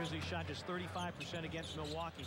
Grizzlies shot just 35% against Milwaukee.